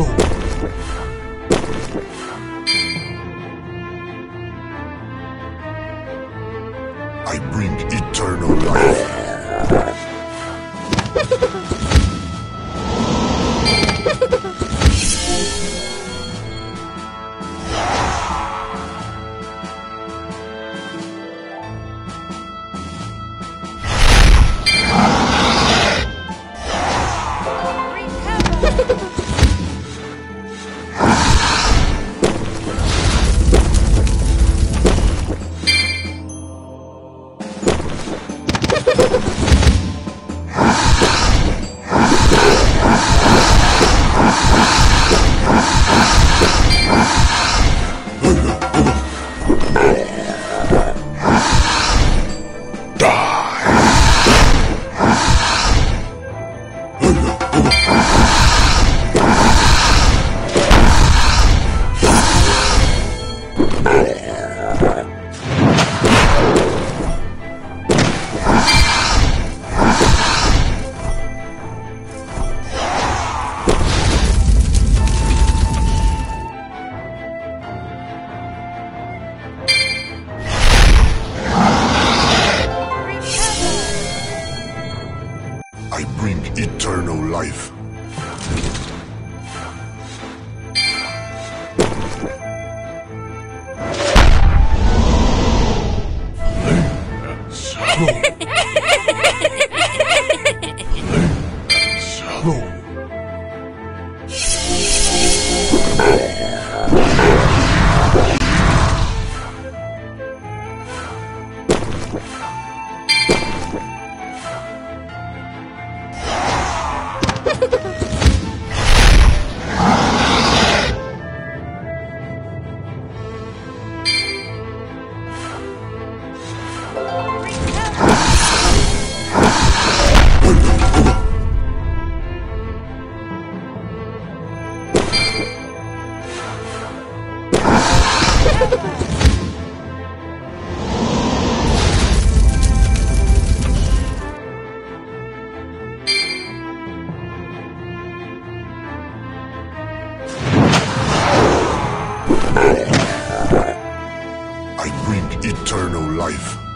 I bring eternal life. I I bring eternal life.